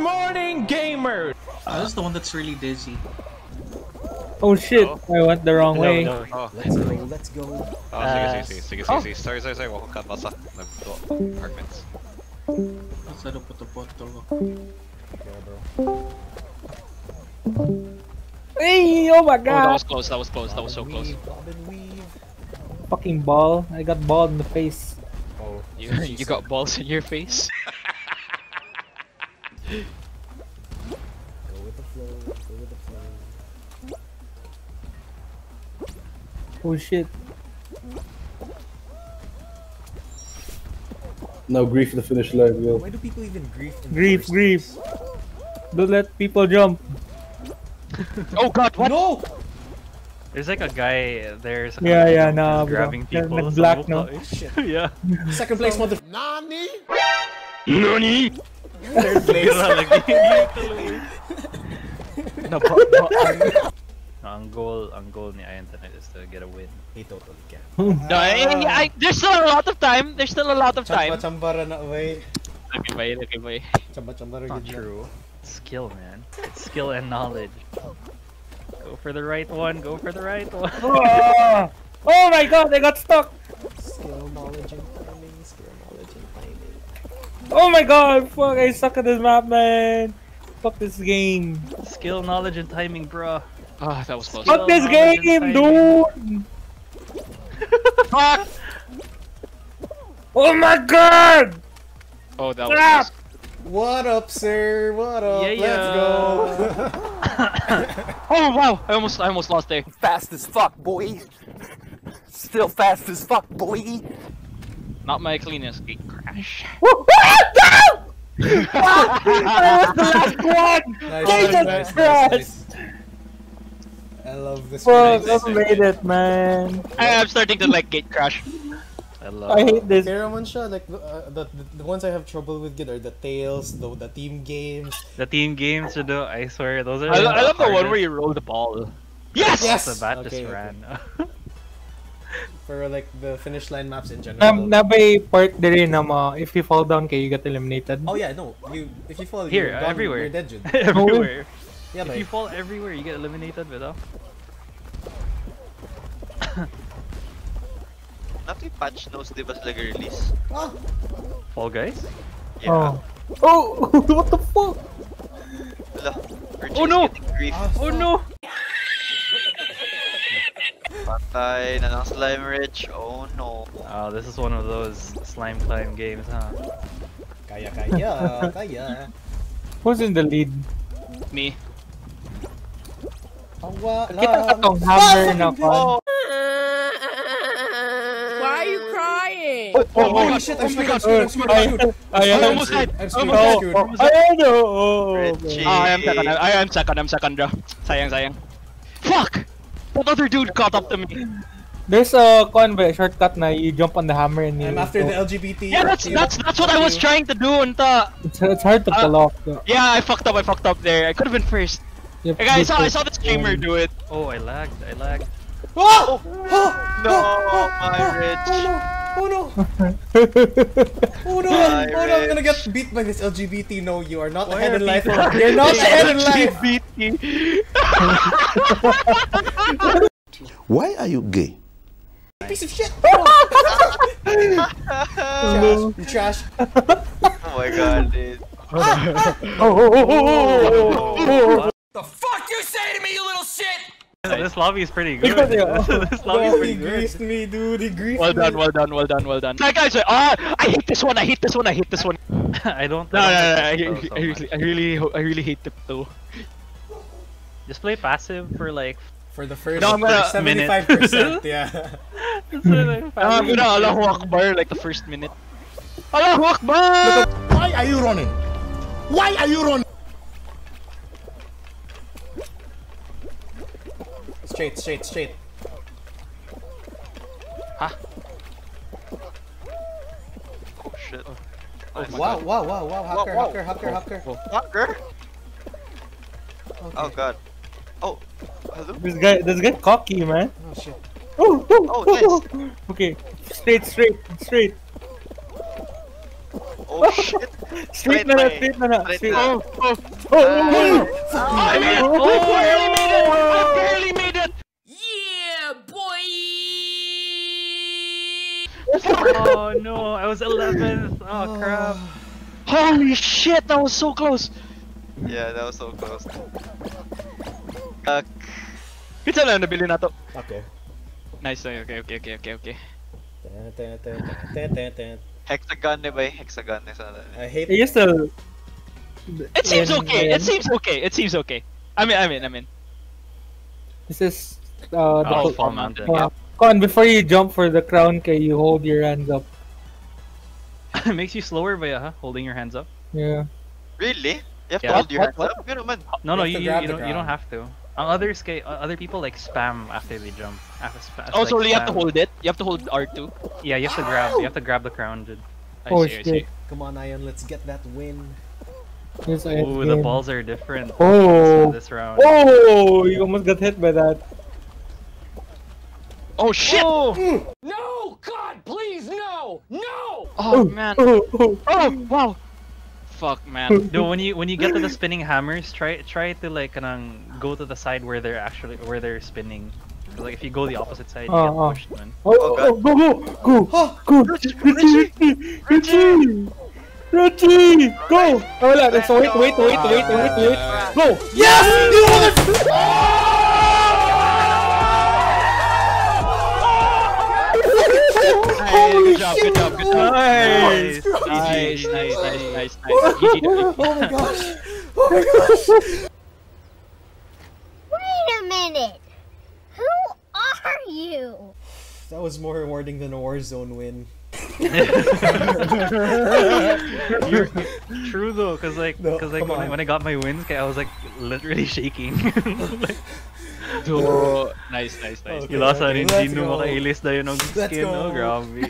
morning, gamer! Oh, that's the one that's really dizzy. Oh shit, oh. I went the wrong way. No, no. Oh, Let's go, let's go. oh sige, sige, sige, sige, sige. Oh. Sorry, sorry, sorry. Wako ka basa. Nagdo. Fragments. What's that up with the bottle? Hey, oh my Oh, that was close, that was close, that was so close. Weave, bob and weave. Fucking ball. I got balled in the face. Oh, You, you got balls in your face? Go with the flow, go with the flow. Oh shit. No grief for the finish line, yo. Why do people even grief in the Grief, first grief. place? Don't let people jump. Oh god, what? No! There's like a guy there. so Yeah, yeah, just nah, bro. grabbing They're people. like black, mukha no? Shit. yeah. Second place, mother. Nani? Third place. No, but, but, No, ang goal, ang goal ni Ian tonight is to get a win. he totally can. no, I, I, there's still a lot of time. There's still a lot of time. Chamba chamba na away. Okay, bye, okay, bye. Chamba chamba Not true. Skill, man. It's skill and knowledge. Go for the right one. Go for the right one. oh, oh my god, I got stuck. Oh my god, fuck, I suck at this map, man. Fuck this game. skill, knowledge, and timing, bruh. Ah, that was close. Skill, Fuck this game, dude. Fuck! Oh my god. Oh, that was Crap. close. What up, sir? What up? Yeah, Let's yeah. go. Oh wow, I almost, I almost lost there. Fast as fuck, boy. Still fast as fuck, boy. Not my cleanest gate crash. That was the last one. nice, Jesus nice, nice, Christ. nice, nice. I love this. Fuck, place. I made it, man. I am starting to like gate crash. I love. I hate this. Okay, Raman like uh, the, the the ones I have trouble with good are the tails, the the team games. The team games, you know, I swear, those are. I, lo- I love the one where you roll the ball. Yes! Yes! The bat Okay, just okay. ran. For like the finish line maps in Na, general. nabay part din na mo, if you fall down kayo, you get eliminated. Oh yeah, no. You if you fall Here, you're gone, everywhere. You're dead, Jun. everywhere. Yeah, if you fall everywhere, you get eliminated with oh. Naki-patch nose, di ba sila release? ah, Fall Guys. Yeah. Oh. Oh, what the fuck? Wala. Urgent's Oh, no! getting ah, Oh no! Patay na ng slime rich. Oh no. Oh, this is one of those slime climb games, huh? Kaya kaya, kaya. Who's in the lead? Me. Awa Kita ka lang. tong hammer na Oh, kon. Why are you crying? oh, oh, oh, oh holy shit, I'm screwed, I'm screwed, I'm screwed, I'm screwed. I I almost died. I'm screwed, Oh, I'm screwed. oh, I know. Oh, Richie. I am second. I am second. I'm second, bro. Sayang, sayang. Fuck! That other dude caught up to me. There's a con ba, shortcut na you jump on the hammer and you. I'm after the LGBT. Yeah, that's that's that's what I was trying to do, unta. It's, it's hard to uh, pull off. though. Yeah, I fucked up. I fucked up there. I could have been first. You have Hey, guys, I saw I saw the streamer do it. Oh, I lagged. I lagged. Oh! Oh! oh! No, oh! Oh! my rich. Oh no! Oh no! Bye, Oh no! I'm gonna get beat by this LGBT. No, you are not Why ahead in life. You're not ahead in life. Why are you gay? Piece of shit. Oh, You trash. Oh my god, dude. oh, oh, oh, oh, oh, The fuck you say to me, you little shit? This lobby is pretty good. This lobby is he pretty good. greased me, dude. He greased Well me. done, well done, well done, well done. Like guys, ah, I hate this one. I hate this one. I hate this one. I don't. No, no, no. I I, don't I, like Tiptoe so I, really, I really, ho- I really hate Tiptoe. Just play passive for like. For the first No, I'm gonna- seventy-five percent. Yeah. just play, like, I'm passive. gonna Allahu Akbar like the first minute. Allahu Akbar! Why are you running? Why are you running? Straight, straight, straight. Oh shit. Oh, oh, oh my Wow, God. wow, wow, wow. Hacker, Whoa, hacker, hacker, hacker. Fucker. Okay. Oh god. Oh. Hello? This guy, this guy cocky, man. Oh shit. Oh, oh, Oh, oh. Okay, straight, straight, straight. Oh shit. Straight na na, straight na na. Straight. na. Oh, oh, oh, oh, I made it! I barely made it! I barely made it! Oh no, I was 11th. Oh crap. Holy shit, that was so close! Yeah, that was so close. Uh, Kita lang nabili na to. Okay. Nice, okay, okay, okay, okay, okay, okay. Hexagon na ba? Hexagon na sana. I hate I guess the It seems Win, okay, win. it seems okay, it seems okay. I mean, I mean, I mean. this is uh the Oh, fall mountain. Uh, Con, before you jump for the crown, kay you hold your hands up. It makes you slower by uh, holding your hands up. Yeah. Really? You have to hold your What, hands up? Ganun man. No, no, You you, you, grab you the don't you don't have to. On other ska- uh, other people like spam after they jump. After spa- Also, like, you have to hold it. You have to hold R2. Yeah, you have to grab. You have to grab the crown, dude. I Oh, see, I shit. see. Come on, Ian, let's get that win. Yes, I Ooh, the balls are different. Oh. This, this round. Oh, you almost got hit by that. Oh shit! No! God, please, no! No! Oh man. Oh, oh. Oh wow. Fuck man. No, when you when you get to the spinning hammers, try try to like kanang go to the side where they're actually where they're spinning. 'Cause, like if you go the opposite side, you Oh, get oh. pushed, man. Oh, oh, oh, go, go, go, go, Richie, Richie, Richie, Richie, go. Oh, wala, so wait, wait, wait, wait, wait, wait, go. Yes! You mother- job, good job, good job. Nice. Nice, nice, nice, nice, nice. Oh, oh my gosh! Oh my gosh! Wait a minute! Who are you? That was more rewarding than a Warzone win. True though, cause like, No, cause like when I, when I got my wins, I was like literally shaking. like, Dude, nice, nice, nice. Okay. Gila sa rin, let's hindi go. mo makailis na yun ng skin, no? go. Grabe.